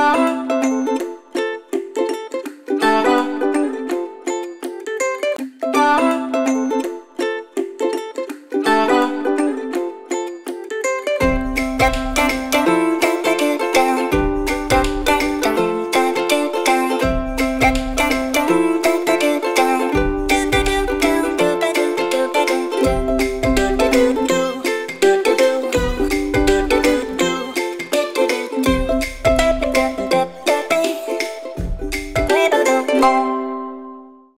Bye.